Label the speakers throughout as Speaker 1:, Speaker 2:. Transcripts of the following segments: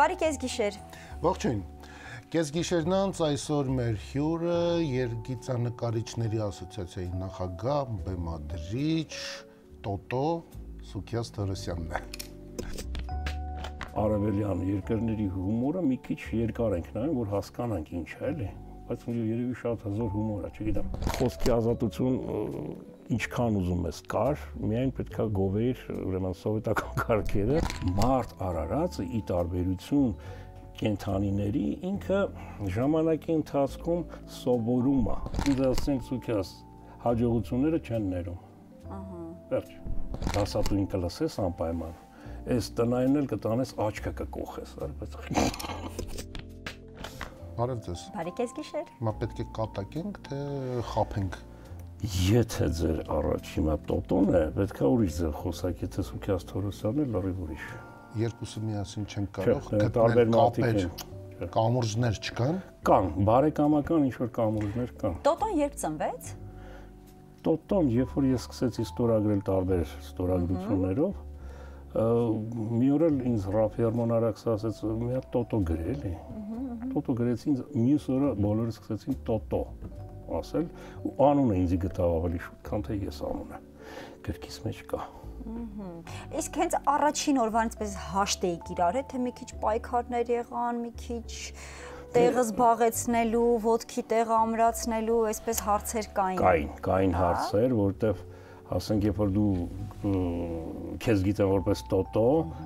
Speaker 1: Բարի կես գիշեր։
Speaker 2: Ողջույն։ Կես գիշերն անց այսօր մեր հյուրը Երգիծանկարիչների ասոցիացիայի նախագահ, բեմադրիչ Տոտո Սուքիաս Թորոսյանն է։
Speaker 3: Արևելյան երկրների հումորը մի քիչ երկար ենք նայում, որ հասկանանք ինչ է, էլի բայց երևի շատ հզոր հումոր է, չգիտեմ։ Խոսքի ազատություն ինչքան ուզում ես կար, միայն պետքա գովեիր ուրեմն սովետական կարգերը։ Մարդ արարածը ի տարբերություն կենթանիների ինքը ժամանակի ընթացքում սովորում է։ Ինձ ասենք ցուքյաս հաջողությունները չեն ներում։ Ահա։ Վերջ։ Դասատուին կլսես անպայման։ Այս տնայինն էլ կտանես աչքը կկոխես, բայց
Speaker 2: Բարև ձեզ։
Speaker 1: Բարի կես գիշեր։
Speaker 2: Հիմա պետք է կատակենք, թե խափենք։
Speaker 3: Եթե ձեր առաջի մա տոտոն է, պետք է ուրիշ ձեր խոսակ, եթե Սուքիաս Թորոսյանն է, լրիվ ուրիշ։
Speaker 2: Երկուսը միասին չեն կարող
Speaker 3: գտնել կապեր։
Speaker 2: Կամուրջներ չկան։
Speaker 3: Կան, բարեկամական ինչ որ կամուրջներ կան։
Speaker 1: Տոտոն երբ ծնվեց։
Speaker 3: Տոտոն, երբ որ ես սկսեցի ստորագրել տարբեր ստորագրություններով, մի օր էլ ինձ Ռաֆերմոն Արաքս ասաց, մի հատ տոտո գրել է։ Տոտո գրեցին, մյուս օրը բոլորը սկսեցին տոտո ասել ու անունը ինձ գտավ ավելի շուտ, քան թե ես անունը։ Գրքից մեջ կա։
Speaker 1: Իսկ հենց առաջին օրվանից պես հաշտ էիք իրար հետ, թե մի քիչ պայքարներ եղան, մի քիչ տեղը զբաղեցնելու, ոդքի տեղը ամրացնելու, այսպես հարցեր կային։
Speaker 3: Կային, կային հա։ հարցեր, որտեղ ասենք երբ որ դու քեզ գիտեմ որպես տոտո,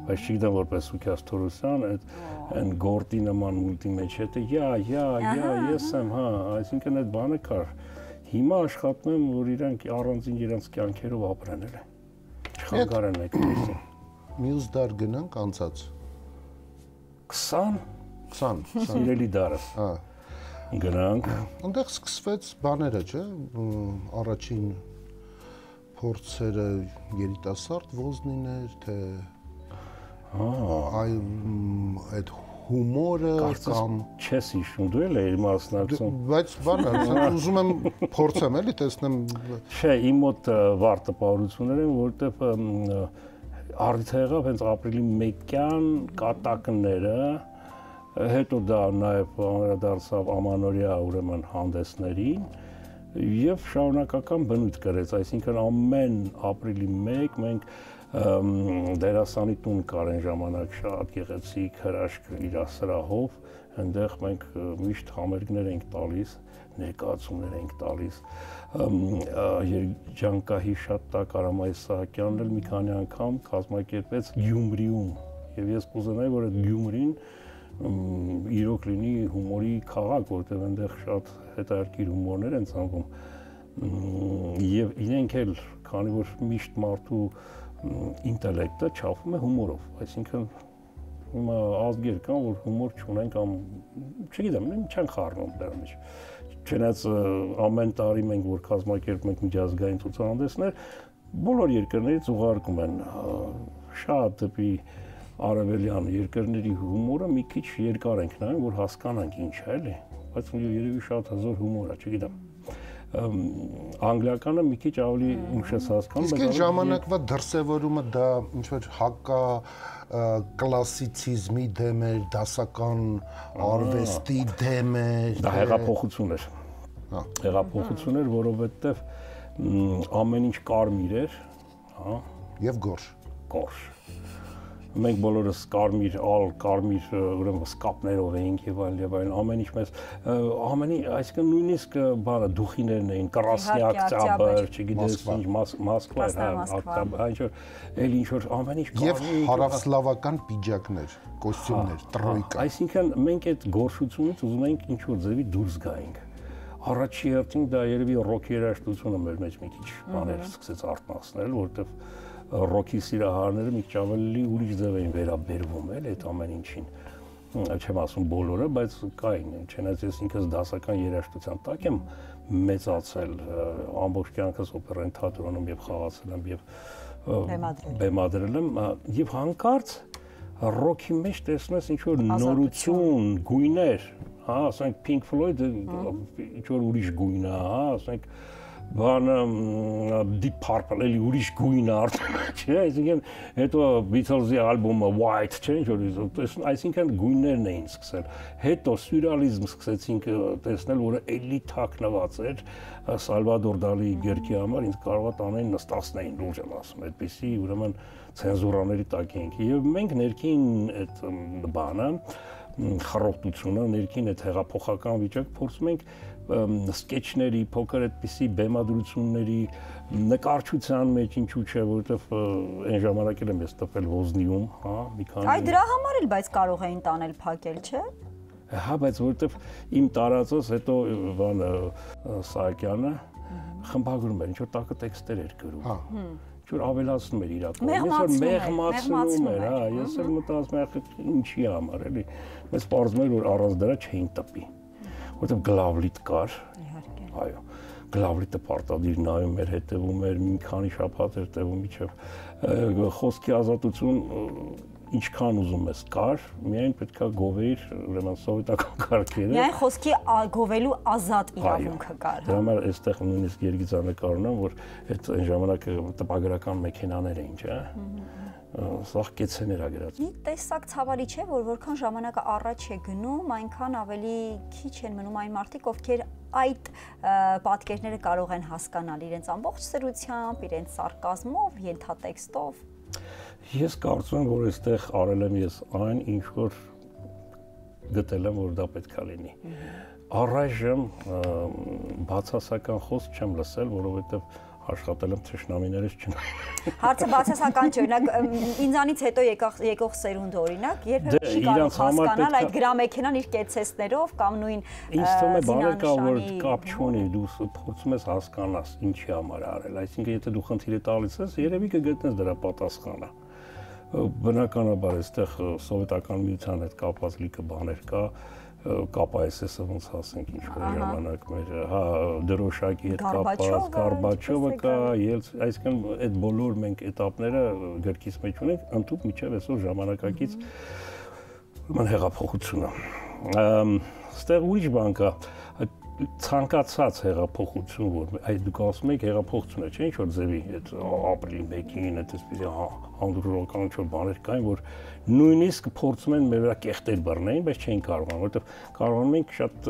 Speaker 3: բայց չգիտեմ որպես Սուքիաս Թորոսյան, այդ այն գորտի նման մուլտի մեջ հետը յա, յա, յա, ես եմ, հա, այսինքն այդ բանը կար։ Հիմա աշխատում եմ, որ իրանք առանձին իրանք կյանքերով ապրեն էլ։ Չխանգարեն այդ քիչը։
Speaker 2: Մյուս դար գնանք անցած
Speaker 3: 20
Speaker 2: 20
Speaker 3: սիրելի դարը։
Speaker 2: Հա։
Speaker 3: Գնանք։
Speaker 2: Այնտեղ սկսվեց բաները, չէ՞, առաջին փորձերը երիտասարդ ոզնիներ, թե այ այդ հումորը կամ
Speaker 3: չես հիշում դու էլ ես մասնակցում
Speaker 2: բայց բանը ուզում եմ փորձեմ էլի տեսնեմ
Speaker 3: չէ իմ մոտ վառ տպավորություններ են որովհետև արդյունքը եղավ հենց ապրիլի 1-յան կատակները հետո դա նաև անդրադարձավ ամանորյա ուրեմն հանդեսներին եւ շարունակական բնույթ կրեց այսինքն ամեն ապրիլի 1 մենք դերասանի տուն կար այն ժամանակ շատ գեղեցիկ հրաշք իր սրահով, այնտեղ մենք միշտ համերգներ ենք տալիս, ներկայացումներ ենք տալիս։ Երջանկահի շատ տակ Արամայ Սահակյանն էլ մի քանի անգամ կազմակերպեց Գյումրիում։ Եվ ես կուզենայի, որ այդ Գյումրին իրոք լինի հումորի քաղաք, որտեղ այնտեղ շատ հետաքրքիր հումորներ են ցանվում։ Եվ իրենք էլ, քանի որ միշտ մարդու ինտելեկտը չափում է հումորով, այսինքն հիմա ազգեր կան, որ հումոր չունեն կամ չգիտեմ, չեն խառնում դրա մեջ։ Չնայած ամեն տարի մենք որ կազմակերպում ենք միջազգային ցուցահանդեսներ, բոլոր երկրներից ուղարկում են շատ դեպի արևելյան երկրների հումորը մի քիչ երկար ենք նայում, որ հասկանանք ինչ է, էլի, բայց երևի շատ հզոր հումոր է, չգիտեմ անգլիականը մի քիչ ավելի ինչ ես հասկանում,
Speaker 2: բայց այդ ժամանակվա դրսևորումը դա ինչ որ հակա կլասիցիզմի դեմ էր, դասական արվեստի դեմ էր։
Speaker 3: Դա հեղափոխություն էր։ Հա։ Հեղափոխություն էր, որովհետև ամեն ինչ կարմիր էր, հա,
Speaker 2: եւ գորշ։
Speaker 3: Գորշ մենք բոլորս կարմիր ալ կարմիր ուրեմն սկապներով էինք եւ այլ եւ այլ ամեն ինչ մեզ ամենի այսինքն նույնիսկ բանը դուխիներն էին կրասնյակ ծաբր չգիտես ինչ մոսկվա հա ինչ որ էլ ինչ որ ամեն ինչ
Speaker 2: եւ հարավսլավական պիջակներ կոստյումներ տրոյկա
Speaker 3: այսինքն մենք այդ գորշությունից ուզում էինք ինչ որ ձևի դուրս գայինք առաջի հերթին դա երևի ռոքի երաժշտությունը մեր մեջ մի քիչ բաներ սկսեց արտնասնել որովհետեւ ռոքի սիրահարները մի քիչ ավելի ուրիշ ձև էին վերաբերվում էլ այդ ամեն ինչին չեմ ասում բոլորը, բայց կային, չնայած ես ինքս դասական երաժշտության տակ եմ մեծացել ամբողջ կյանքս օպերային թատրոնում եւ խաղացել եմ եւ բեմադրել եմ եւ հանկարծ ռոքի մեջ տեսնես ինչ որ նորություն, գույներ, հա, ասենք Pink Floyd-ը ինչ որ ուրիշ գույն է, հա, ասենք բանը Deep Purple էլի ուրիշ գույն արդեն, չէ, այսինքն հետո Beatles-ի ալբոմը White, չէ, ինչ որ այսինքն գույններն էին սկսել։ Հետո սյուրռեալիզմ սկսեցինք տեսնել, որը էլի թաքնված էր Սալվադոր Դալի գերքի համար, ինձ կարողա տանեն նստացնեին, լուրջ եմ ասում, այդպեսի ուրեմն ցենզուրաների տակ էինք։ Եվ մենք ներքին այդ բանը խռովտությունը, ներքին այդ հեղափոխական վիճակ փորձում ենք սկեչների, փոքր այդպիսի բեմադրությունների նկարչության մեջ ինչու՞ չէ, որովհետև այն ժամանակ էլ եմ ես տպել Ոզնիում, հա, մի քանի
Speaker 1: Այ դրա համար էլ բայց կարող էին տանել փակել, չէ՞։
Speaker 3: Հա, բայց որովհետև իմ տարածած հետո բանը Սահակյանը խմբագրում էր, ինչ որ տակը տեքստեր էր գրում։ Հա որ ավելացնում էր իրական։
Speaker 1: Ես որ
Speaker 3: մեղմացնում էր, հա, ես էլ մտածում եմ ինչի համար էլի։ Մեզ պարզում էր որ առանց դրա չէին տպի որովհետև գլավլիտ կար։ Իհարկե։ Այո գլավլիտը պարտադիր նայում էր, հետևում էր, մի քանի շաբաթ էր տևում միջև խոսքի ազատություն ինչքան ուզում ես կար, միայն պետքա գովեիր ուրեմն սովետական կարգերը։
Speaker 1: Միայն խոսքի գովելու ազատ իրավունքը կար։
Speaker 3: Դրա համար այստեղ նույնիսկ երգիծանկարն է, որ այդ այն ժամանակ տպագրական մեքենաներ էին, չէ՞ սաղ կեցեներ ա գրած։
Speaker 1: Մի տեսակ ցավալի չէ, որ որքան ժամանակը առաջ է գնում, այնքան ավելի քիչ են մնում այն մարդիկ, ովքեր այդ պատկերները կարող են հասկանալ իրենց ամբողջ սրությամբ, իրենց սարկազմով, ենթատեքստով։
Speaker 3: Ես կարծում եմ, որ այստեղ արել եմ ես այն, ինչ որ գտել եմ, որ դա պետքա լինի։ Առայժմ բացասական խոսք չեմ լսել, որովհետև աշխատել եմ ճշնամիներս չնայ։
Speaker 1: Հարցը բացասական չէ, օրինակ ինձանից հետո եկող եկող սերունդ օրինակ, երբեմն
Speaker 3: դե,
Speaker 1: չի կարող հասկանալ այդ գրամեքենան իր կեցեսներով կամ նույն
Speaker 3: Ինձ թվում է բանը կա որ կապ չունի, դու փորձում ես հասկանալ ինչի համար արել, այսինքն եթե դու խնդիրը տալիս ես, երևի կգտնես դրա պատասխանը բնականաբար այստեղ սովետական միության հետ կապված լիքը բաներ կա կապայսեսը ոնց ասենք ինչ-որ ժամանակ մեր հա դրոշակի հետ կապված Գարբաչովը կա, ելց, այսինքն այդ բոլոր մենք этаպները գրքից մեջ ունենք, ընդհանուր միջև այսօր ժամանակակից ման հեղափոխությունը։ Այստեղ ուժ բանկա ցանկացած հեղափոխություն, որ այդ դուք ասում եք հեղափոխությունը, չէ՞ ինչ որ ձևի այդ ապրիլի 1-ին այդպեսի հանդուրժողական ինչ որ բաներ կային, որ նույնիսկ փորձում են մեր վրա կեղտեր բռնեին, բայց չէին կարողանում, որովհետև կարողանում ենք շատ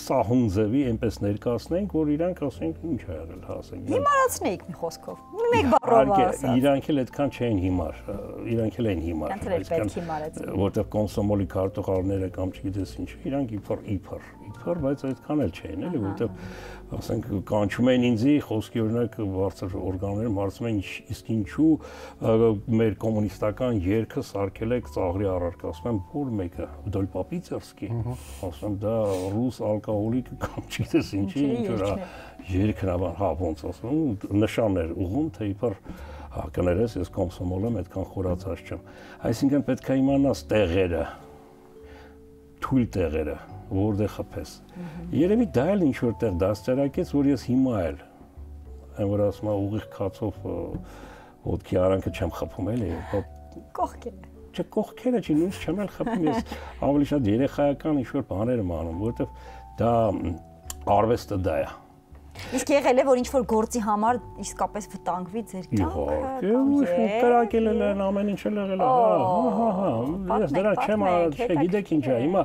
Speaker 3: սահուն ձևի այնպես ներկայացնենք, որ իրանք ասեն ինչ ա եղել, հա, ասենք։
Speaker 1: Հիմարացնեիք մի խոսքով։ Մեկ բառով ասած։
Speaker 3: Իրանք էլ այդքան չէին հիմար, իրանք էլ են հիմար,
Speaker 1: այսինքն
Speaker 3: որովհետև կոնսոմոլի քարտուղարները կամ չգիտես ինչ, իրանք իբր իբր, իբր, բայց այդքան էլ չէին, էլի, որովհետև ասենք կանչում են ինձի խոսքի օրինակ բարձր օրգաններում հարցում են իսկ ինչու մեր կոմունիստական երգը սարքել եք ծաղրի առարկա ասում եմ որ մեկը վդոլ պապիցերսկի ասում եմ դա ռուս ալկոհոլիկ կամ չգիտես ինչի ինչ որ ա հա ոնց ասում նշաններ ուղում թե իբր հա կներես ես կոմսոմոլ եմ այդքան խորացած չեմ այսինքն պետք է իմանաս տեղերը թույլ տեղերը որտեղ խփես։ Երևի դա էլ ինչ որտեղ դաստիարակեց, որ ես հիմա էլ այն որ ասում եմ ուղիղ քացով ոդքի արանքը չեմ խփում էլի,
Speaker 1: կողքերը։
Speaker 3: Չէ, կողքերը չի, նույնիսկ չեմ էլ խփում ես ավելի շատ երեխայական ինչ որ բաներ եմ անում, որովհետև դա արվեստը դա է։
Speaker 1: Իսկ եղել է որ ինչ որ գործի համար իսկապես վտանգվի ձեր
Speaker 3: կյանքը։ Իհարկե, կրակել են ամեն ինչ էլ եղել է։ Հա, հա, հա։ Ես դրա չեմ արել, չէ, գիտեք ինչ է։ Հիմա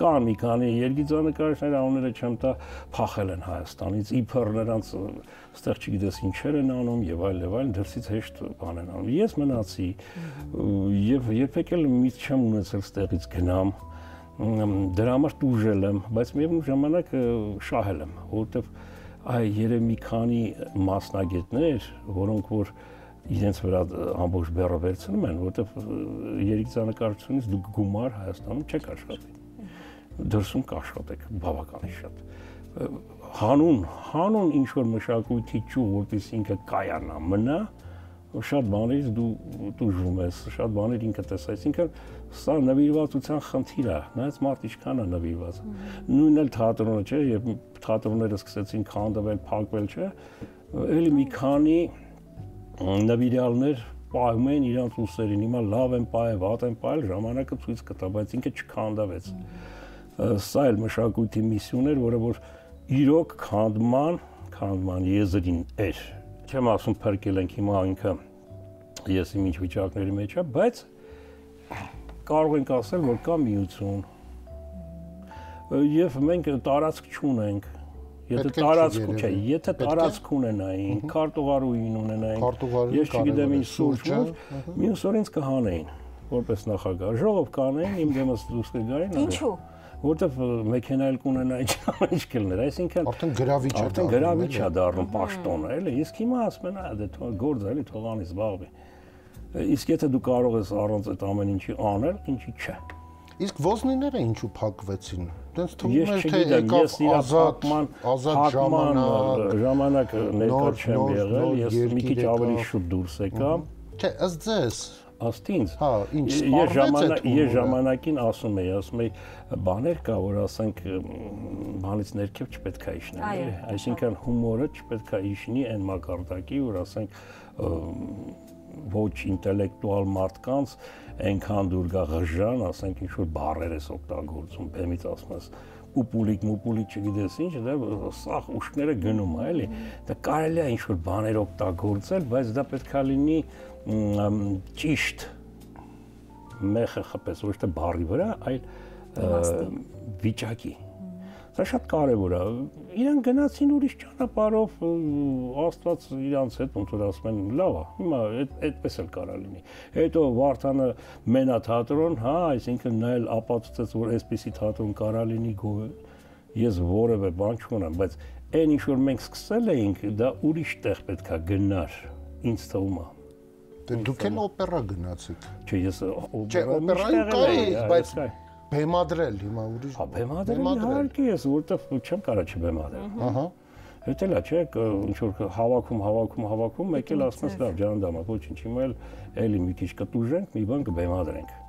Speaker 3: կան մի քանի երգիծանկարներ անունները չեմ տա, փախել են Հայաստանից, իբր նրանց ստեղ չգիտես ինչեր են անում եւ այլ եւ այլ դրսից հեշտ բան են անում։ Ես մնացի եւ երբեք էլ միտք չեմ ունեցել ստեղից գնամ դրա համար դուժել եմ, բայց միևնույն ժամանակ շահել եմ, որովհետեւ այ երևի մի քանի մասնագետներ, որոնք որ իրենց վրա ամբողջ բեռը վերցնում են, որովհետև երգիծանկարությունից դուք գումար Հայաստանում չեք աշխատի։ Դրսում կաշխատեք բավականին շատ։ Հանուն, հանուն ինչ որ մշակույթի ճու, որպես ինքը կայանա, մնա, շատ բաներից դու դժվում ես, շատ բաներ ինքը տես, այսինքն սա նվիրվածության խնդիր է, նայած մարդ ինչքան է նվիրված։ Նույնն էլ թատրոնը չէ, եւ թատրոնները սկսեցին քանդվել, փակվել, չէ։ Էլի մի քանի նվիրալներ պահում են իրանց ուսերին, հիմա լավ են պահել, վատ են պահել, ժամանակը ցույց կտա, բայց ինքը չքանդավեց։ Սա էլ մշակույթի միսիոն էր, որը որ իրոք քանդման, քանդման եզրին էր։ Չեմ ասում փրկել ենք հիմա ինքը ես իմ ինչ վիճակների մեջ է, բայց կարող ենք ասել, որ կա միություն։ Եվ մենք տարածք չունենք Եթե տարածք չէ, եթե տարածք ունենային, քարտուղարուին ունենային, ես չգիտեմ ինչ սուրճ, մյուս օրինց կհանեին որպես նախագահ։ Ժողով կանեին, իմ դեմս դուրս կգային։
Speaker 1: Ինչու՞
Speaker 3: որտեվ մեքենայել կունենայի ինչ կլներ, այսինքն
Speaker 2: արդեն գրավիչ է
Speaker 3: արդեն գրավիչ է դառնում պաշտոնը, էլի, իսկ հիմա ասում են, «Ա դե գործ էլի թողանի զբաղվի»։ Իսկ եթե դու կարող ես առանց այդ ամեն ինչի անել, ինչի՞ չէ։
Speaker 2: Իսկ ոզնիները ինչու փակվեցին։ Դենց թվում էր թե եկավ ազատ ազատ ժամանակ։
Speaker 3: ժամանակ ներկա չեմ եղել, ես մի քիչ ավելի շուտ դուրս եկա։
Speaker 2: Չէ, ըստ ձեզ։
Speaker 3: Աստ ինձ։
Speaker 2: Հա, ինչ,
Speaker 3: Ես ժամանակ ես ժամանակին ասում եի, ասում եի, բաներ կա, որ ասենք բանից ներքև չպետք է էլի։ Այսինքն հումորը չպետք է իջնի այն մակարդակի, որ ասենք ոչ ինտելեկտուալ մարդկանց այնքան դուր գա ղժան, ասենք ինչ որ բառեր ես օգտագործում, բեմից ասում ես պուպուլիկ, մուպուլիկ, չգիտես ինչ, դա սախ ուշքները գնում է, էլի։ Դա կարելի է ինչ որ բաներ օգտագործել, բայց դա պետքա լինի ճիշտ մեխը խպես ոչ թե բարի վրա, այլ վիճակի։ Սա շատ կարևոր է։ Իրան գնացին ուրիշ ճանապարհով, Աստված իրանց հետ ոնց որ ասում են, լավ է։ Հիմա այդ այդպես էլ կարա լինի։ Հետո Վարդանը մենա թատրոն, հա, այսինքն նա էլ ապացուցեց, որ այսպիսի թատրոն կարա լինի գովը։ Ես որևէ բան չունեմ, բայց այն ինչ որ մենք սկսել էինք, դա ուրիշ տեղ պետքա գնար։ Ինձ թվում է։
Speaker 2: Դե դուք էլ օպերա գնացիք։
Speaker 3: Չէ, ես
Speaker 2: Չէ,
Speaker 3: օպերային
Speaker 2: օպերային կա,
Speaker 3: միշտ
Speaker 2: բայց բեմադրել հիմա ուրիշ։
Speaker 3: Հա, բեմադրել իհարկե ես, որովհետև չեմ կարա չբեմադրել։
Speaker 2: Ահա։
Speaker 3: Հետո լա, չէ, ինչ որ հավաքում, հավաքում, հավաքում, մեկ էլ ասում ես, լավ, ջանդամա, ոչինչ, հիմա էլ էլի մի քիչ կտուժենք, մի բան կբեմադրենք։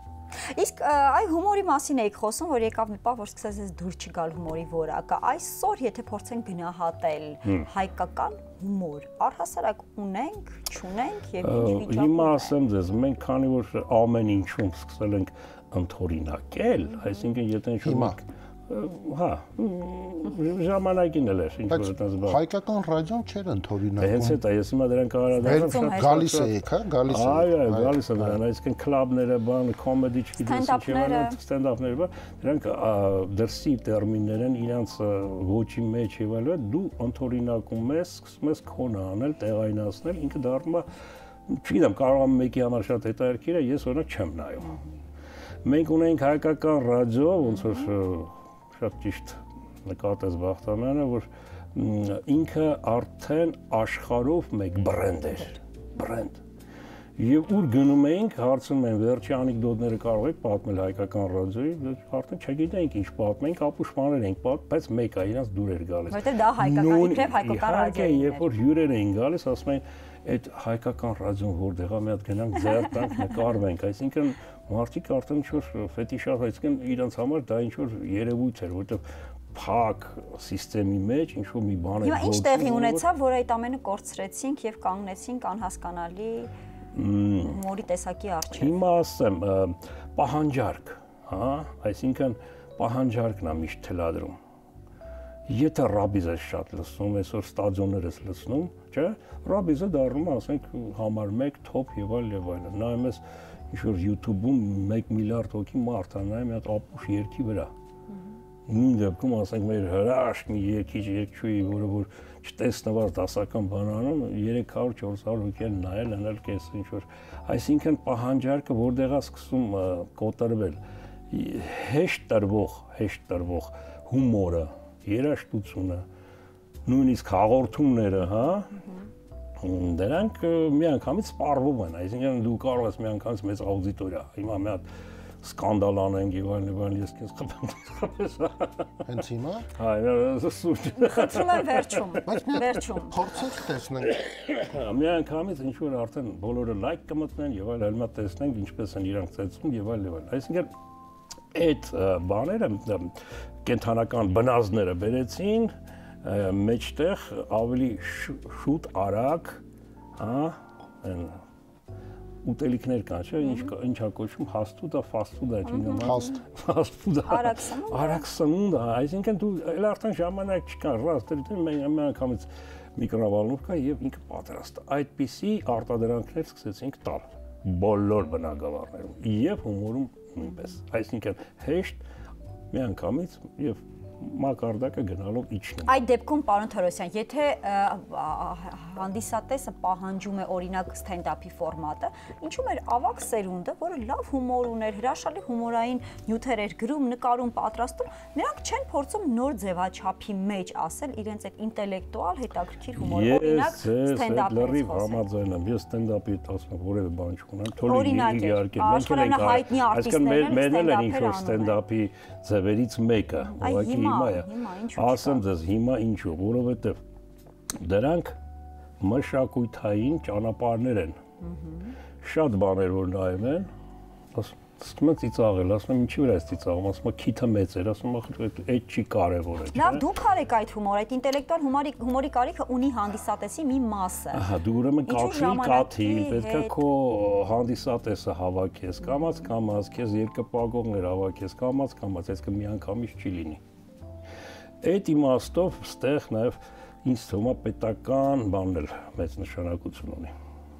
Speaker 1: Իսկ այ հումորի մասին էիք խոսում, որ եկավ մի պահ, որ սկսեց ես դուր չգալ հումորի որակը։ Այսօր եթե փորձենք գնահատել հայկական հումոր, առհասարակ ունենք, չունենք եւ ինչ վիճակում
Speaker 3: Հիմա ասեմ ձեզ, մենք քանի որ ամեն ինչում սկսել ենք ընթորինակել, այսինքն եթե ինչ որ
Speaker 2: Հիմա։
Speaker 3: մենք- հա, ժամանակին էլ էր ինչ որ այդպես բան։
Speaker 2: հայկական ռադիոն չէր
Speaker 3: Հենց
Speaker 2: ընթորինակում։
Speaker 3: այդ է, ես հիմա դրան
Speaker 1: Վերցում
Speaker 3: շատ
Speaker 2: Գալիս եք, հա, գալիս եք։
Speaker 3: Այո, այո, գալիս է դրան, այսինքն կլաբները, բան, կոմեդի չգիտես ինչ եւ ստենդափները, բան, դրանք դրսի տերմիններ են, իրանց ոչի մեջ եւ այլը, դու ընթորինակում ես, սկսում ես քոնը անել, տեղայնացնել, ինքը դառնում է չգիտեմ, կարող եմ մեկի համար շատ հետաքրքիր է, ես օրինակ չեմ նայում։ Մենք ունենք հայկական ռադիո, ոնց որ շատ ճիշտ նկատեց Բախտամյանը, որ ինքը արդեն աշխարհով մեկ բրենդ էր, բրենդ։ Եվ ուր գնում էինք, հարցնում են վերջի անեկդոտները կարող եք պատմել հայկական ռադիոյի, դե արդեն չգիտենք ինչ պատմենք, ապուշմաներ ենք պատ, բայց մեկ է իրանց դուր էր գալիս։
Speaker 1: Որտեւ դա հայկական, իբրև հայկական
Speaker 3: իհարկե,
Speaker 1: ռադիոն
Speaker 3: երբ որ հյուրեր էին գալիս, ասում էին, այդ հայկական ռադիոն որտեղ է, մի հատ գնանք ձեր տանք նկարվենք, այսինքն մարդիկ արդեն ինչ որ ֆետիշար, այսինքն իրանց համար դա ինչ որ երևույթ էր, որտեղ փակ համակարգի մեջ ինչ որ մի բան
Speaker 1: Հիմա
Speaker 3: էր
Speaker 1: ինչ տեղի ունեցավ, որ այդ ամենը կորցրեցինք եւ կանգնեցինք անհասկանալի հումորի տեսակի արժե։
Speaker 3: Հիմա ասեմ, պահանջարկ, հա, այսինքն պահանջարկն է միշտ թելադրում։ Եթե ռաբիզը շատ լսում, այսօր ստադիոններ ես լսնում, չէ՞, ռաբիզը դառնում է, ասենք, համար 1 top եւ այլ եւ այլն։ Նայում ես ինչ որ YouTube-ում 1 միլիարդ հոգի մարդ է նայում հատ ապուշ երկի վրա։ Նույն դեպքում ասենք մեր հրաշք մի երկիչ երկչուի, որը որ չտեսնված դասական բանանում 300-400 հոգի են նայել, անել կես ինչ որ այսինքն պահանջարկը որտեղ է սկսում կոտրվել հեշտ տրվող, հեշտ տրվող հումորը, երաժշտությունը, նույնիսկ հաղորդումները, հա, դրանք միանգամից սպառվում են, այսինքն դու կարող ես միանգամից մեծ աուդիտորիա, հիմա մի հատ սկանդալ անենք եւ այլն եւ այլն ես քեզ խփեմ խփես
Speaker 2: Հենց հիմա։
Speaker 3: հայ սուտ
Speaker 1: Խնդրում եմ վերջում։
Speaker 2: Բայց մի հատ
Speaker 1: Վերջում։
Speaker 2: փորձենք տեսնենք։
Speaker 3: միանգամից ինչ որ արդեն բոլորը լայք կմտնեն եւ այլ այլմա տեսնենք ինչպես են իրանք ծեցում եւ այլ եւ այլ այսինքն այդ բաները կենթանական բնազները բերեցին մեջտեղ ավելի շուտ արագ հա այն ուտելիքներ կան, չէ՞, ինչ ինչա կոչվում հաստուդա, ֆաստուդա, չի նման։
Speaker 2: Հաստ։
Speaker 3: Ֆաստուդա։
Speaker 1: Արագ սնունդ։
Speaker 3: Արագ սնունդ, այսինքն դու էլ արդեն ժամանակ չկա, ռաստեր դու մի անգամից միկրովալնովկա եւ ինքը պատրաստ։ Այդպիսի արտադրանքներ սկսեցինք տալ բոլոր բնակավարներում եւ հումորում նույնպես։ Այսինքն հեշտ մի անգամից եւ մակարդակը գնալով իջնում։
Speaker 1: Այդ դեպքում պարոն Թորոսյան, եթե հանդիսատեսը պահանջում է օրինակ ստենդափի ֆորմատը, ինչու՞ մեր ավակ սերունդը, որը լավ հումոր ուներ, հրաշալի հումորային նյութեր էր գրում, նկարում, պատրաստում, նրանք չեն փորձում նոր ձևաչափի մեջ ասել իրենց այդ ինտելեկտուալ հետաքրքիր հումորը, օրինակ
Speaker 3: Ես
Speaker 1: ստենդափից
Speaker 3: լրիվ համաձայն եմ։ Ես ստենդափի ասում որևէ բան չունեմ։ Թոլի իհարկե մենք ենք
Speaker 1: աշխարհահայտնի
Speaker 3: այսինքն
Speaker 1: արտիստներն
Speaker 3: մեր մերն են ինչ որ ստենդափի ձևերից մեկը, ուղղակի
Speaker 1: հիմա,
Speaker 3: է։ Ասեմ ձեզ հիմա ինչու, որովհետև դրանք մշակույթային ճանապարհներ են։ Շատ բաներ որ նայում են, ասում են ծիծաղել, ասում եմ ինչի՞ վրա է ծիծաղում, ասում եմ քիթը մեծ էր, ասում եմ այդ չի կարևորը, չէ՞։
Speaker 1: Լավ, դուք արեք այդ հումորը, այդ ինտելեկտուալ հումորի հումորի կարիքը ունի հանդիսատեսի մի մասը։
Speaker 3: Ահա, դու ուրեմն
Speaker 1: ժամանակի
Speaker 3: կաթիլ, պետքա քո հանդիսատեսը հավաքես, կամած կամած, քեզ երկպագողներ հավաքես, կամած կամած, այսինքն միանգամից չի լինի։ Այդ իմաստով ստեղ նաև ինձ թվում է պետական բանն էլ մեծ նշանակություն ունի։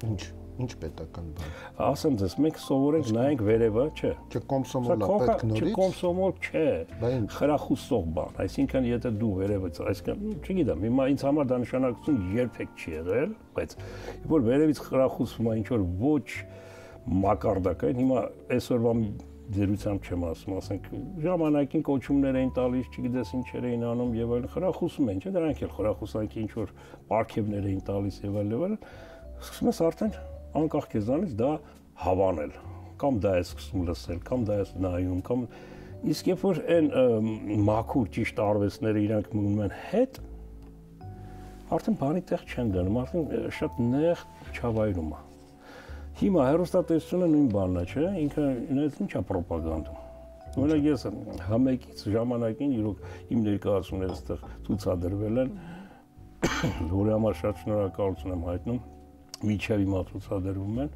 Speaker 2: Ինչ, ինչ պետական բան։
Speaker 3: Ասեմ ձեզ, մենք սովորենք նայենք վերևը, չէ։
Speaker 2: Չէ, կոմսոմոլա պետք
Speaker 3: չէ,
Speaker 2: նորից։
Speaker 3: կոմսոմոլ չէ։
Speaker 2: Բա ինչ։
Speaker 3: Խրախուսող բան, այսինքն եթե դու վերևից, այսինքն չգիտեմ, հիմա ինձ համար դա նշանակություն երբեք չի եղել, բայց որ վերևից խրախուսվում է ինչ որ ոչ մակարդակային, հիմա այսօրվա դերությամբ չեմ ասում, ասենք ժամանակին կոչումներ էին տալիս, չգիտես ինչեր էին անում եւ այլն, խրախուսում են, չէ՞, դրանք էլ խրախուսանքի ինչ որ պարգևներ էին տալիս եւ այլն եւ այլն, սկսում ես արդեն անկախ քեզանից դա հավանել կամ դա է սկսում լսել, կամ դա է նայում, կամ իսկ երբ որ այն մաքուր ճիշտ արվեստները իրանք մնում են հետ, արդեն բանի տեղ չեն դնում, արդեն շատ նեղ չավայրում է։ Հիմա հերոստատեսությունը նույն բանն է, չէ՞, ինքը ինձ ինչա ռոպագանդում։ Օրինակ ես համեկից ժամանակին իրոք իմ ներկայացումները այդտեղ ցուցադրվել են, որի համար շատ շնորհակալություն եմ հայտնում, միջև հիմա ցուցադրվում են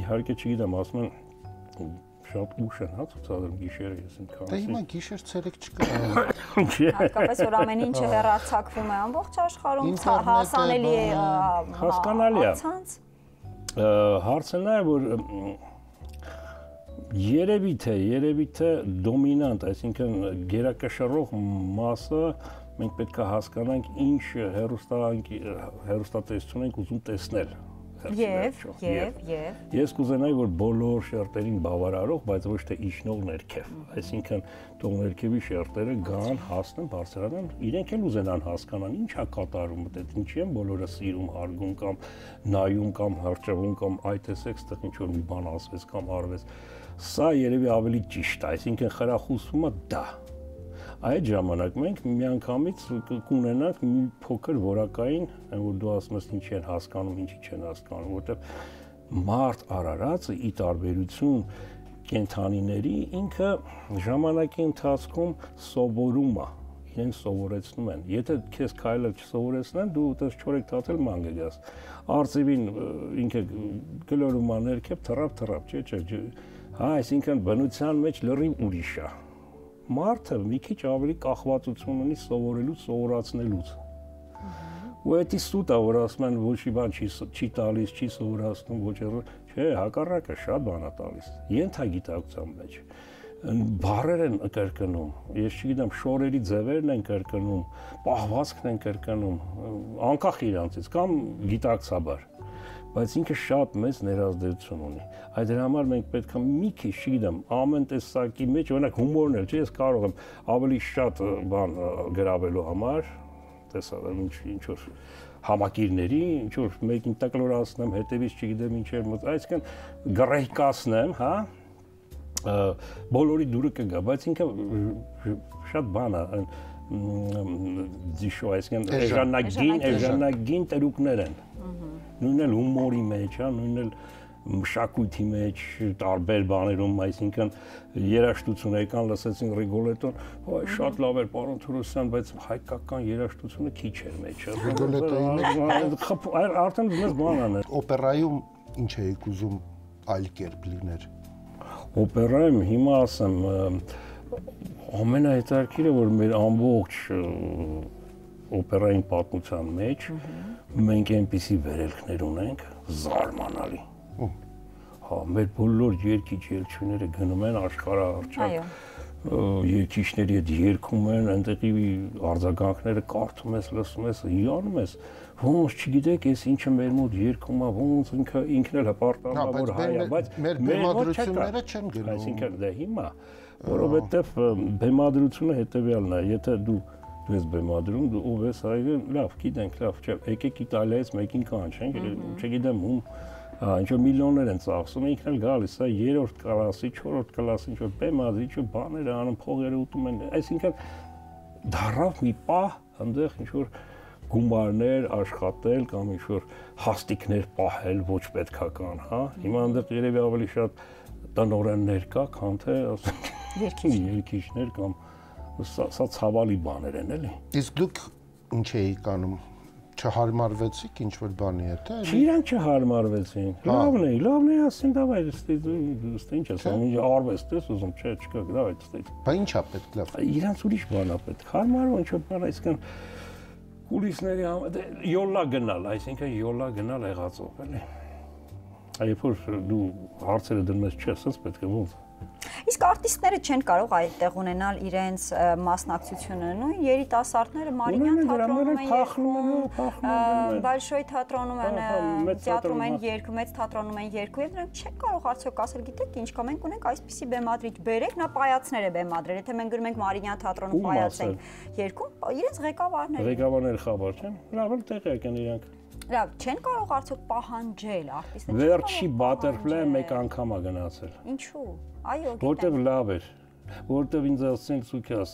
Speaker 3: իհարկե չգիտեմ, ասում են շատ ուշ են հա ցուցադրում գիշերը ես իմ
Speaker 2: Դե հիմա գիշեր ցերեկ չկա։
Speaker 3: Չէ։
Speaker 1: Հատկապես որ ամեն ինչը հեռարձակվում է ամբողջ աշխարհում, հասանելի է
Speaker 3: հասկանալի է։
Speaker 1: առցանց։
Speaker 3: Ա, Հարցը նա է, որ երևի թե, երևի թե դոմինանտ, այսինքն գերակշռող մասը մենք պետք է հասկանանք ինչ հերոստատեսություն ենք ուզում տեսնել։
Speaker 1: Եվ, եւ, եւ։
Speaker 3: Ես կուզենայի, որ բոլոր շերտերին բավարարող, բայց ոչ թե իջնող ներքև։ Այսինքն թող ներքևի շերտերը գան, հասնեն, բարձրանան, իրենք էլ ուզենան հասկանան ինչա կատարում, դա ինչի են բոլորը սիրում, հարգում կամ նայում կամ հրճվում կամ այ տեսեք, ստեղ ինչ որ մի բան ասվեց կամ արվեց։ Սա երևի ավելի ճիշտ է, այսինքն խրախուսումը դա այդ ժամանակ մենք միանգամից կունենանք մի փոքր որակային, այն որ դու ասում ես ինչի են հասկանում, ինչի չեն հասկանում, որովհետև մարդ արարածը ի տարբերություն կենթանիների ինքը ժամանակի ընթացքում սովորում է իրենք սովորեցնում են։ Եթե քեզ քայլը չսովորեցնեն, դու այդպես չորեք թաթել ման կգաս։ Արծիվին ինքը գլորում է ներքև, թռավ, թռավ, չէ, չէ։ Հա, այսինքն բնության մեջ լրիվ ուրիշ է մարդը մի քիչ ավելի կախվածություն ունի սովորելու, սովորացնելուց։ Ու դա սուտ է, որ ասում են ոչ մի բան չի չի տալիս, չի սովորացնում, ոչ էլ չէ, հակառակը շատ բան է տալիս։ Ենթագիտակցության մեջ բառեր են կրկնում։ Ես չգիտեմ, շորերի ձևերն են կրկնում, պահվածքն են կրկնում, անկախ իրանցից կամ գիտակցաբար բայց ինքը շատ մեծ ներազդեցություն ունի։ Այդ դրա համար մենք պետք է մի քիչ, չգիտեմ, ամեն տեսակի մեջ, օրինակ հումորն էլ, չէ, ես կարող եմ ավելի շատ բան գրավելու համար, տեսա, ինչ ինչ որ համակիրների, ինչ որ մեկին տակլորացնեմ, հետևից չգիտեմ ինչեր, մոտ, այսինքն գրեհկացնեմ, հա, բոլորի դուրը կգա, բայց ինքը շատ բան է, այն, դիշո, այսինքն
Speaker 2: Էժան։
Speaker 3: էժանագին,
Speaker 1: Էժանագին։
Speaker 3: տրուկներ են նույնն էլ հումորի մեջ, հա, նույնն էլ մշակույթի մեջ տարբեր բաներում, այսինքն երաժշտություն եկան, լսեցին Ռիգոլետոն, հա շատ լավ էր պարոն Թուրոսյան, բայց հայկական երաժշտությունը քիչ էր մեջը։
Speaker 2: Ռիգոլետոյի
Speaker 3: մեջ արդեն մեծ բան անել։
Speaker 2: Օպերայում ինչ էիք ուզում այլ կերպ լիներ։
Speaker 3: Օպերայում հիմա ասեմ ամենահետաքրքիրը որ մեր ամբողջ օպերային պատմության մեջ մենք այնպիսի վերելքներ ունենք զարմանալի։ Հա, մեր բոլոր երկիչ երկչուները գնում են աշխարհ արչակ։ Այո երկիչների հետ երգում են, այնտեղի արձագանքները կարդում ես, լսում ես, հիանում ես, ոնց չգիտեք, ես ինչը մեր մոտ երգում է, ոնց ինքը ինքն էլ հպարտանա, որ հայ է, բայց
Speaker 2: մեր բեմադրությունները չեն գնում։
Speaker 3: Այսինքն դե հիմա, որովհետև բեմադրությունը հետեւյալն է, եթե դու դու ես բեմադրում, դու ով ես հայը, լավ, գիտենք, լավ, չէ, եկեք Իտալիայից մեկին կանչենք, չգիտեմ ում ինչ որ միլիոններ են ծախսում, ինքն էլ գալիս է երրորդ կլասի, չորրորդ կլասի, ինչ որ բեմազի, ինչ որ բաներ անում, փողերը ուտում են, այսինքն դարավ մի պահ այնտեղ ինչ որ գումարներ աշխատել կամ ինչ որ հաստիկներ պահել ոչ պետքական, հա։ Հիմա այնտեղ երևի ավելի շատ տնորեններ կա, քան թե
Speaker 1: երկիչ
Speaker 3: երկիչներ կամ սա, սա ցավալի բաներ են, էլի։
Speaker 2: Իսկ դուք ինչ էիք անում չհարմարվեցիք ինչ որ բանի հետ,
Speaker 3: է։ Չի իրանք չհարմարվեցին։ Լավն է, լավն է, ասին դավայ, ստի ստի ինչ ասում, ինչ արվեստ ես ուզում, չէ, չկա, դավայ, ստի։
Speaker 2: Բա ինչա պետք լավ։
Speaker 3: Իրանք ուրիշ բան է պետք։ Հարմարը ինչ որ բան, այսինքն կուլիսների համ դե, յոլա գնալ, այսինքն յոլա գնալ եղածով, էլի։ Այբ որ դու հարցերը դնում ես, չէ, ասես պետք է ոնց
Speaker 1: Իսկ արտիստները չեն կարող այդտեղ ունենալ իրենց մասնակցությունը, նույն երիտասարդները Մարինյան թատրոնում են
Speaker 3: երգում,
Speaker 1: Բալշոյի թատրոնում են, թատրոնում են երգում, մեծ թատրոնում են երգում, եւ նրանք չեն կարող արդյոք ասել, գիտեք ինչ կա, մենք ունենք այսպիսի բեմադրիչ, բերեք, նա պայացներ է բեմադրել, եթե մենք գրում ենք Մարինյան թատրոնում պայաց ենք երգում, իրենց ղեկավարները։
Speaker 3: Ղեկավարները խաբար չեն։ Լավ, էլ տեղյակ են իրանք։
Speaker 1: Լավ, չեն կարող արդյոք պահանջել արտիստները։
Speaker 3: Վերջի բատերֆլայը մեկ անգամ է գնացել։
Speaker 1: Ինչու։ Այո, գիտեմ։
Speaker 3: Որտեվ լավ էր։ Որտեվ ինձ ասացին ցուքյաս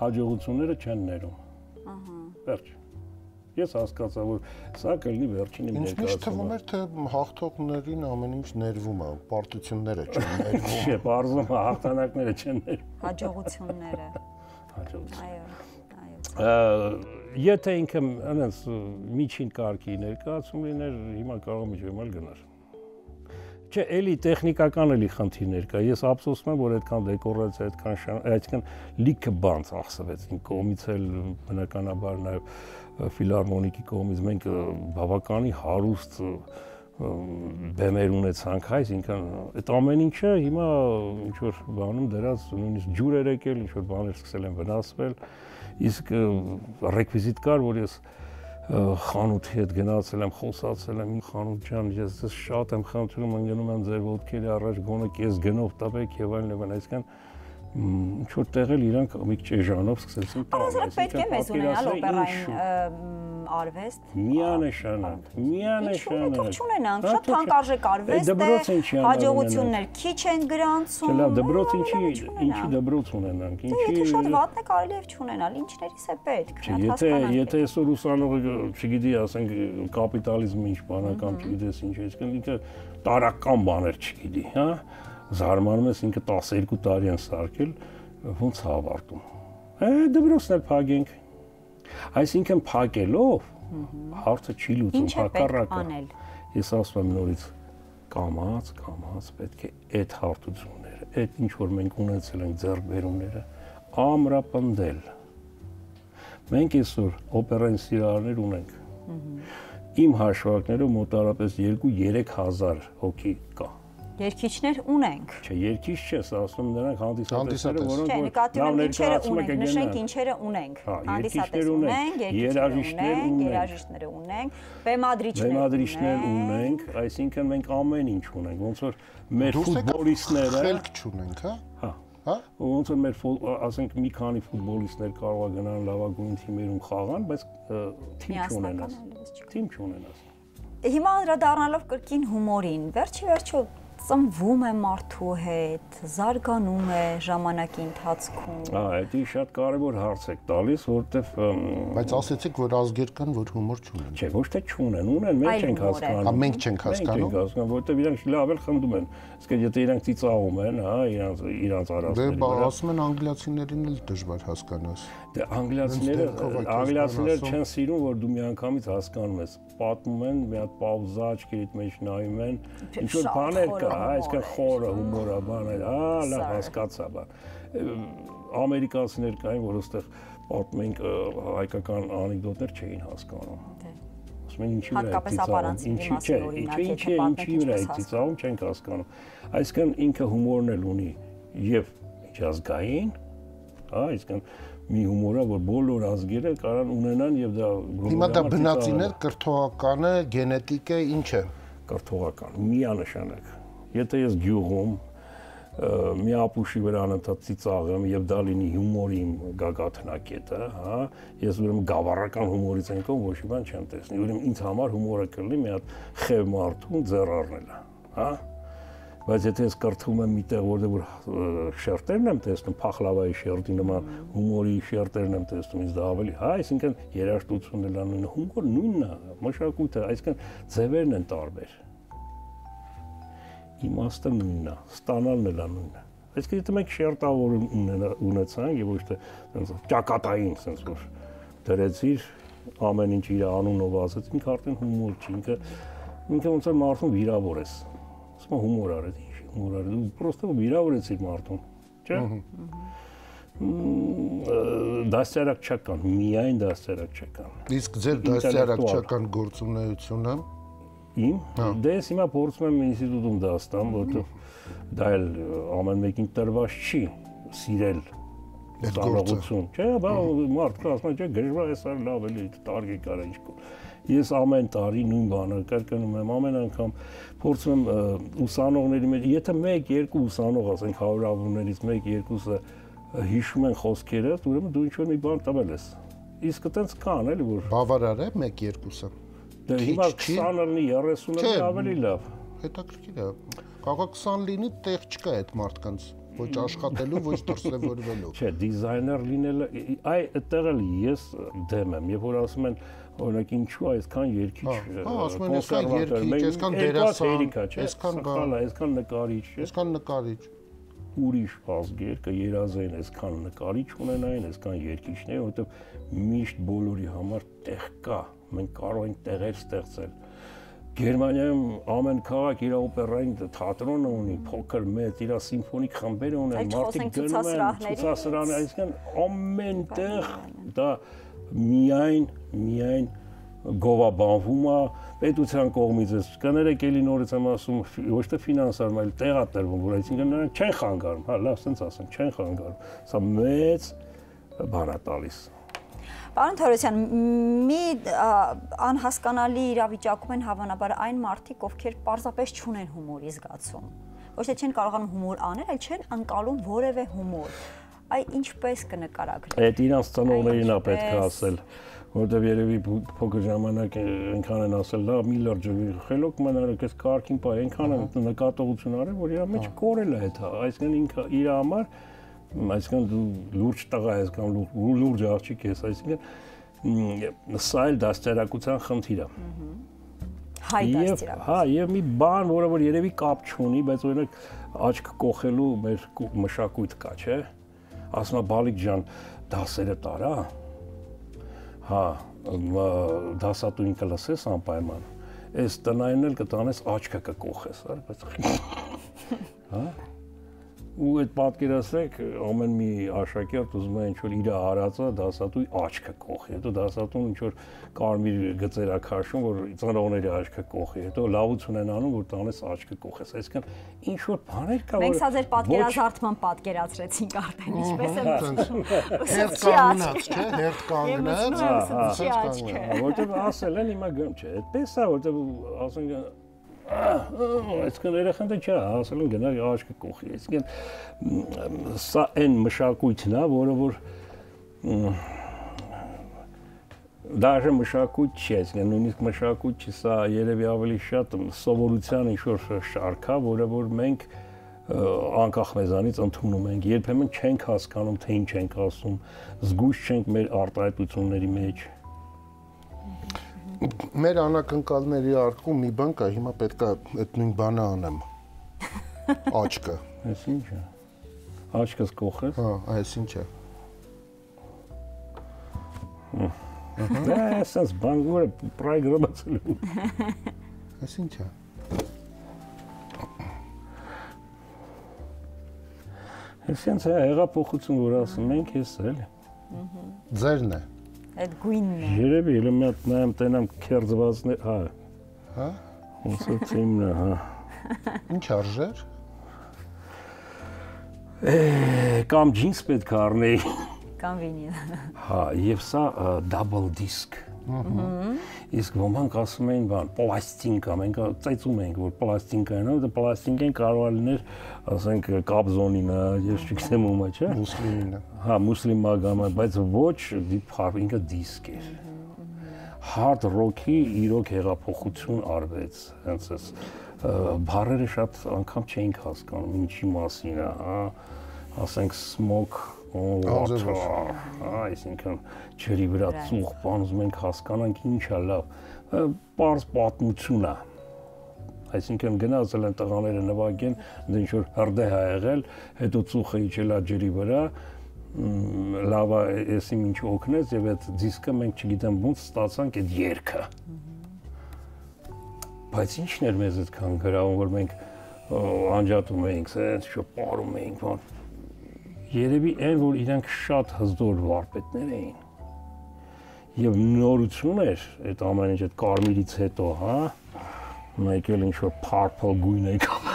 Speaker 3: հաջողությունները չեն ներում։ Ահա։ Վերջ։ Ես հասկացա, որ սա կլինի վերջինի
Speaker 2: ներկայացումը։ Ինձ թվում էր, թե հաղթողներին ամեն ինչ ներվում է, պարտությունները չեն ներվում։
Speaker 3: Չէ, բարձում հաղթանակները չեն ներվում։
Speaker 1: Հաջողությունները։
Speaker 3: Հաջողություն։ Այո, եթե ինքը այնպես միջին կարգի ներկայացում լիներ, հիմա կարող եմ իջել գնար։ Չէ, էլի տեխնիկական էլի խնդիրներ կա։ Ես ափսոսում եմ, որ այդքան դեկորացիա, այդքան այսինքն լիքը բան ծախսվեց։ Ին կողմից էլ բնականաբար նաև ֆիլարմոնիկի կողմից մենք բավականի հարուստ բեմեր ունեցանք, այսինքն այդ ամեն ինչը հիմա ինչ որ բանում դրած նույնիսկ ջուրեր եկել, ինչ որ բաներ սկսել են վնասվել, իսկ ռեկվիզիտ կար, որ ես խանութի հետ գնացել եմ, խոսացել եմ, խանութ ջան, ես ձեզ շատ եմ խնդրում, ընկնում եմ ձեր ոտքերի առաջ գոնե կես գնով տվեք եւ այլն եւ այլն, այսինքն ինչ որ տեղել իրանք մի քիչ էժանով սկսեցին
Speaker 1: տալ։ Այսինքն պետք է մեզ ունենալ օպերային արվեստ։
Speaker 3: Միանշանակ, միանշանակ։
Speaker 1: Ինչ չունենանք, շատ թանկարժեք արվեստ է, հաջողություններ քիչ են գրանցում։
Speaker 3: Լավ, դպրոց ինչի, ինչի դպրոց ունենանք,
Speaker 1: ինչի։ Եթե շատ վատն է կարելի է չունենալ, ինչներիս է պետք։
Speaker 3: Եթե եթե այսօր ուսանողը, չգիտի, ասենք կապիտալիզմը ինչ բանական, չգիտես ինչ է, իսկ ինքը տարական բաներ չգիտի, հա զարմանում ես ինքը 12 տարի են սարքել, ոնց հավարտում։ Է դպրոցն էլ փագենք։ Այսինքն փակելով հարցը չի լուծում, հակառակը։ Ես ասում եմ նորից կամած, կամած պետք է այդ հարթությունները, այդ ինչ որ մենք ունեցել ենք ձեռբերումները ամրապնդել։ Մենք այսօր օպերային սիրահարներ ունենք։ Իմ հաշվարկներով մոտարապես 2-3000 հոգի կա
Speaker 1: Երկիչներ ունենք։
Speaker 3: Չէ, երկիչ չէ, սա ասում նրանք հանդիսատեսները, որոնք
Speaker 1: որ նկատի ունենք ինչերը ունենք, նշենք ինչերը ունենք։
Speaker 3: Հանդիսատես ունենք, երաժիշտներ ունենք,
Speaker 1: երաժիշտները ունենք, բեմադրիչներ
Speaker 3: բեմադրիչներ ունենք, այսինքն մենք ամեն ինչ ունենք, ոնց որ մեր ֆուտբոլիստները
Speaker 2: խելք չունենք, հա։
Speaker 3: Հա։ Հա։ Ոնց որ մեր ասենք մի քանի ֆուտբոլիստներ կարող է գնան լավագույն թիմերում խաղան, բայց թիմ չունենաս։ Թիմ չունենաս։
Speaker 1: Հիմա անդրադառնալով կրկին հումորին, վերջի վերջո ծնվում է մարդու հետ, զարգանում է ժամանակի ընթացքում։
Speaker 3: Ահա, դա շատ կարևոր հարց եք տալիս, որովհետև
Speaker 2: Բայց ասեցիք, որ ազգեր կան, որ հումոր չունեն։
Speaker 3: Չէ, ոչ թե չունեն, ունեն, մենք չենք հասկանում։
Speaker 2: Հա, մենք չենք հասկանում։
Speaker 3: Մենք չենք հասկանում, որովհետև իրանք լավ էլ խնդում են։ Իսկ եթե իրանք ծիծաղում են, հա, իրանք իրանք
Speaker 2: Դե
Speaker 3: արածների
Speaker 2: բա ասում են անգլիացիներին էլ դժվար հասկանաս։
Speaker 3: դե անգլիացիները
Speaker 2: այդ
Speaker 3: անգլիացիները չեն սիրում, որ դու միանգամից հասկանում ես։ Պատմում են, մի հատ պաուզա աչքերիդ մեջ նայում են, ինչ որ բաներ կա, հա, այսքան
Speaker 1: հումոր է,
Speaker 3: խորը հումոր է, բաներ, հա, լավ հասկացա, բա։ Ամերիկացիներ կային, որ այստեղ պատմում են հայկական անեկդոտներ չէին հասկանում։
Speaker 1: Դե։
Speaker 3: ասում են ինչի վրա
Speaker 1: Հատկապես
Speaker 3: է
Speaker 1: ապարանցիների
Speaker 3: ինչի չէ, ինչի
Speaker 1: պատմեք,
Speaker 3: ինչի վրա է ծիծաղում չենք հասկանում։ Այսինքն ինքը հումորն էլ ունի եւ միջազգային, հա, այսինքն մի հումորա, որ բոլոր ազգերը կարան ունենան եւ դա
Speaker 2: Հիմա դա բնածին է, կրթողական է, գենետիկ է, ինչ է։
Speaker 3: կրթողական, միանշանակ։ Եթե ես գյուղում մի ապուշի վրա անընդհատ ծիծաղեմ եւ դա լինի հումորի գագաթնակետը, հա, ես ուրեմն գավառական հումորից են կողմ ոչ մի բան չեմ տեսնի։ Ուրեմն ինձ համար հումորը կլինի մի հատ խև մարդուն ձեռ առնելը, հա։ Բայց եթե ես կրթվում եմ միտեղ, որտեղ որ շերտերն եմ տեսնում, փախլավայի շերտի նման հումորի շերտերն եմ տեսնում, ինձ դա ավելի, հա, այսինքն երաժշտությունն էլ նույնը, հումոր նույնն է, մշակույթը, այսինքն ձևերն են տարբեր իմաստը նույնն է, ստանալն էլ է նույնը։ Այսինքն եթե մենք շերտավոր ունենա- ունեցանք եւ ոչ թե այնպես ճակատային, sense որ դրեցիր ամեն ինչ իր անունով ասած, ինքը արդեն հումոր չի, ինքը ինքը ոնց որ մարդուն վիրավոր ես։ Ասում եմ հումոր արել, ինչ հումոր արել, դու պրոստը վիրավորեցիր մարդուն, չէ՞։ չկան, միայն դասերակ չկան։
Speaker 2: Իսկ ձեր դասյարակչական գործունեությունը
Speaker 3: Իմ դե ես հիմա փորձում եմ ինստիտուտում դա ստամ, որտեղ դա էլ ամեն մեկին տրված չի սիրել
Speaker 2: այդ գործը։
Speaker 3: Չէ, բա մարդ կա ասում չէ, գժվա էս այլ լավ էլի տարգի կարա ինչ կո։ Ես ամեն տարի նույն բանը կրկնում եմ, ամեն անգամ փորձում եմ ուսանողների մեջ, եթե 1-2 ուսանող, ասենք 100-ավներից 1-2-ը հիշում են խոսքերը, ուրեմն դու ինչ որ մի բան տվել ես։ Իսկ այտենց կան էլի որ
Speaker 2: բավարար է 1-2-ը։
Speaker 3: դե հիմա
Speaker 2: չի։
Speaker 3: 20-ը 30-ը
Speaker 2: Չէ,
Speaker 3: ավելի լավ։
Speaker 2: Հետաքրքիր է։ Կարող է 20 լինի, տեղ չկա այդ մարդկանց ոչ աշխատելու, ոչ դրսևորվելու։
Speaker 3: Չէ, դիզայներ լինելը այ այդտեղ էլ ես դեմ եմ, երբ որ ասում են օրինակ ինչու այսքան երկիչ
Speaker 2: Հա, հա, ասում են, այսքան
Speaker 3: կոնսերվատոր,
Speaker 2: դերասան, այսքան
Speaker 3: է, այսքան նկարիչ,
Speaker 2: Այսքան նկարիչ։
Speaker 3: ուրիշ ազգեր կերազեն այսքան նկարիչ ունենային, այսքան երկիչներ, որովհետև միշտ բոլորի համար տեղ կա, մենք կարող ենք տեղեր ստեղծել։ Գերմանիայում ամեն քաղաք իր օպերային թատրոնը ունի, փոքր մեծ, իր սիմֆոնիկ խմբերը ունեն, մարդիկ գնում են ցուցասրահներ, այսինքն ամեն տեղ դա միայն միայն գովաբանվում է պետության կողմից էս կներեք էլի նորից եմ ասում ոչ թե ֆինանսարում այլ տեղատրվում որ այսինքն նրանք չեն խանգարում հա լավ sense ասեմ չեն խանգարում սա մեծ բան է տալիս
Speaker 1: Պարոն Թորոսյան, մի անհասկանալի իրավիճակում են հավանաբար այն մարդիկ, ովքեր պարզապես չունեն հումորի զգացում։ Ոչ թե չեն կարողանում հումոր անել, այլ չեն անցալում որևէ հումոր։ Այ ինչպես կնկարագրեք։
Speaker 3: այդ իրանց ծնողներին է պետք է ասել որտեվ երևի փո- փոքր ժամանակ այնքան են ասել լավ մի լրջը խելոք մնալը քեզ կարքին պա այնքան են նկատողություն արել որ իր մեջ կորել է այդ այսինքն ինքը իր համար այսինքն դու լուրջ տղա ես կամ լուր- լուրջ աղջիկ ես այսինքն սա էլ դաստիարակության խնդիր է
Speaker 1: Հայ
Speaker 3: Եվ
Speaker 1: դաստիարակ։
Speaker 3: հա, եւ մի բան, որը որ երևի կապ չունի, բայց օրինակ աչք կողելու մեր կու- մշակույթ կա, չէ՞։ Ասում է Բալիկ ջան, դասերը տարա։ Հա, դասատուին կլսես անպայման։ Այս տնային էլ կտանես աչքը կկողես, հա, բայց հա ու այդ պատկերացրեք ամեն մի աշակերտ ուզում է ինչ որ իր արածը դասատուի աչքը կողի հետո դասատուն ինչ որ կարմիր գծերա քաշում որ ծնողների աչքը կողի հետո լավություն են անում որ տանես աչքը կողես այսինքն ինչ որ բաներ կա
Speaker 1: Մենք սա ձեր պատկերազարդման պատկերացրեցինք արդեն, ինչպես է
Speaker 2: Հերթ
Speaker 1: Ուսուցչի
Speaker 2: կանգնած, չէ, հերթ կանգնած։ հա,
Speaker 1: աչքը։
Speaker 3: Հա, որտեվ ասել են հիմա գամ չէ այդպես է որտեվ ասենք այսքան երախան դե չէ ասել են գնա աչքը կողի այսինքն սա այն մշակույթն է որը որ Դաժե մշակույթ չի, այսինքն նույնիսկ մշակույթ չի, սա երևի ավելի շատ սովորության ինչ որ շարքա, որը որ մենք անկախ մեզանից ընդունում ենք։ Երբեմն չենք հասկանում, թե ինչ ենք ասում, զգույշ չենք մեր արտահայտությունների մեջ։
Speaker 2: Մեր անակնկալների արկում մի բան կա, հիմա պետքա այդ նույն բանը անեմ։ Աչքը։
Speaker 3: Այս ինչ է։ Աչքս կողես։
Speaker 2: Հա, այս ինչ է։
Speaker 3: Դա էսած բան որը պրոգրամացել է։
Speaker 2: Այս ինչ է։
Speaker 3: Այսինքն է հեղափոխություն, որ ասում ենք, էս էլի։
Speaker 2: Ձերն է։
Speaker 1: Այդ գույնն է։
Speaker 3: Երևի elə մի հատ նայեմ, տենամ քերձվածներ, հա։
Speaker 2: Հա։
Speaker 3: Ոնց է թիմն է, հա։
Speaker 2: Ինչ արժեր։
Speaker 3: Է, կամ ջինս պետք է առնեի։
Speaker 1: Կամ վինիլ։
Speaker 3: Հա, եւ սա double disc։ Իսկ ոմանք ասում էին, բան, պլաստինկա, մենք ծայծում ենք, որ պլաստինկա է, դա պլաստինկեն կարող է լինել, ասենք, կապզոնինը, ես չգիտեմ ում է, չէ՞։
Speaker 2: Մուսլիմինը։
Speaker 3: Հա, մուսլիմագամը, բայց ոչ harp, ինքը դիսկ էր։ Hard rock-ի իրոք հեղափոխություն արվեց, հենց էս բառերը շատ անգամ չէինք հասկանում ինչի մասին է, հա, ասենք smoke հա, այսինքն ջրի վրա ծուխ բան ուզում ենք հասկանանք ինչա լավ, པարզ պատմություն է այսինքն գնացել են տղաները նվագեն, դե ինչ որ հրդեհ ա եղել, հետո ծուխը իջել է ջրի վրա, լավա էսի ինչ օգնեց եւ այդ դիսկը մենք չգիտեմ ոնց ստացանք այդ երգը։ Բայց ինչն էր մեզ այդքան գրավում, որ մենք անջատում էինք, ասես շփարում էինք, բան։ Երևի այն, որ իրանք շատ հզոր վարպետներ էին։ Եվ նորություն էր այդ ամեն ինչ այդ կարմիրից հետո, հա, մեկ էլ ինչ որ purple գույն եկավ։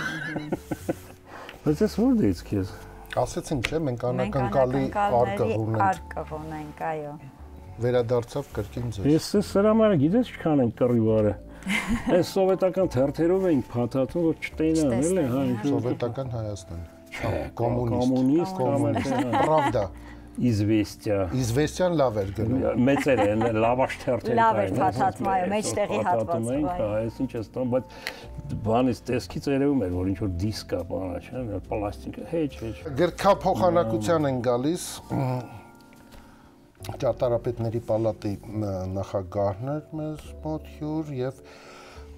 Speaker 3: Բայց ես որ դից քեզ
Speaker 2: Ասեցին, չէ, մենք անակնկալի արկղ ունենք։
Speaker 1: Արկղ ունենք, այո։
Speaker 2: Վերադարձավ կրկին ձեզ։
Speaker 3: Ես սրա համար գիտես ինչքան են կռիվարը։ Այս սովետական թերթերով էին փաթաթում, որ չտենան, էլի, հա, ինչ որ
Speaker 2: Սովետական Հայաստան։
Speaker 3: կոմունիստ,
Speaker 2: կոմունիստ, Pravda։
Speaker 3: Известия։
Speaker 2: Իզվեստյան լավ էր գնում։
Speaker 3: մեծեր են, լավաշ թերթեր
Speaker 1: Լավ էր փաթաթում, այո, մեջտեղի հատվածը, այո։
Speaker 3: Հա, այս ինչ է ստանում, բայց բանից տեսքից երևում էր, որ ինչ որ դիսկ է, բանա, չէ՞, պլաստիկը, հեչ, հեչ։
Speaker 2: Գրքափոխանակության են գալիս ճարտարապետների պալատի նախագահն էր մեզ մոտ հյուր եւ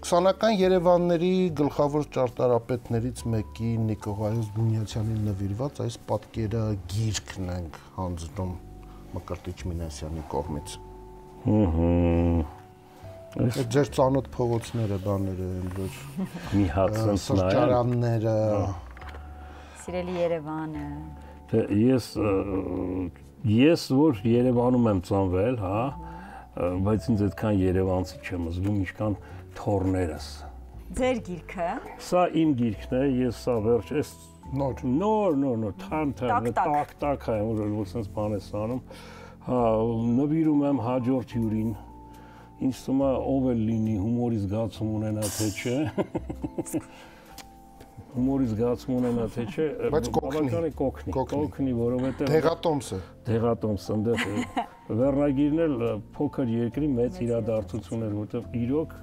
Speaker 2: 20-ական Երևանների գլխավոր ճարտարապետներից մեկի Նիկողայոս Բունյացյանի նվիրված այս պատկերը գիրքն ենք հանձնում Մկրտիչ Մինասյանի կողմից։
Speaker 3: Ահա։
Speaker 2: Այդ ձեր ծանոթ փողոցները, բաները, որ
Speaker 3: Մի հատ sense նայ։
Speaker 2: սրճարանները,
Speaker 1: Սիրելի Երևանը։
Speaker 3: Թե ես ես որ Երևանում եմ ծնվել, հա, բայց ինձ այդքան Երևանցի չեմ զգում, ինչքան թորներս։
Speaker 1: Ձեր գիրքը
Speaker 3: Սա իմ գիրքն է, ես սա վերջ, ես
Speaker 2: նոր
Speaker 3: նոր, նոր, նոր, թարմ,
Speaker 1: Տակ-տակ։
Speaker 3: տակ, տակ հայ, որ որ sense բան ես անում։ Հա, նվիրում եմ հաջորդ հյուրին։ Ինչ թվում է ով է լինի հումորի զգացում ունենա թե չէ։ Հումորի զգացում ունենա թե չէ,
Speaker 2: Բայց
Speaker 3: բավականին կօգնի,
Speaker 2: կօգնի։
Speaker 3: կօգնի, որովհետև
Speaker 2: դեղատոմսը։
Speaker 3: դեղատոմս ընդեղ վերնագիրն էլ փոքր երկրի մեծ իրադարձություն էր, որովհետև իրոք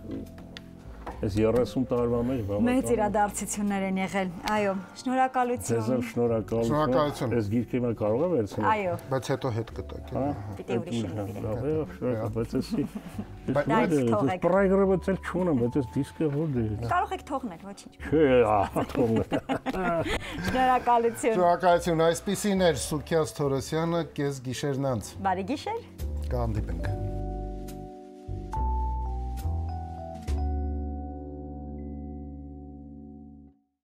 Speaker 3: այս 30 տարվա մեջ բավական
Speaker 1: մեծ իրադարձություններ են եղել։ Այո,
Speaker 3: Ձեզ
Speaker 1: շնորհակալություն։
Speaker 3: էլ շնորհակալություն։
Speaker 2: Շնորհակալություն։
Speaker 3: Այս գիրքը հիմա կարող է վերցնել։
Speaker 1: Այո,
Speaker 2: Բայց հետո հետ կտակ։
Speaker 3: Հա,
Speaker 1: Պիտի ուրիշին նվիրենք։
Speaker 3: Լավ է, շնորհակալ, բայց
Speaker 1: ինձ թողեք։
Speaker 3: Պրոգրամը ցել չունեմ, բայց այս դիսկը որ դե։
Speaker 1: կարող եք թողնել, ոչինչ։
Speaker 3: Չէ, ահա թողնე։
Speaker 1: Շնորհակալություն։
Speaker 2: Շնորհակալություն, այսպեսին էր Սուքիաս Թորոսյանը, կես գիշերն անց։
Speaker 1: Բարի գիշեր։
Speaker 2: Կհանդիպենք։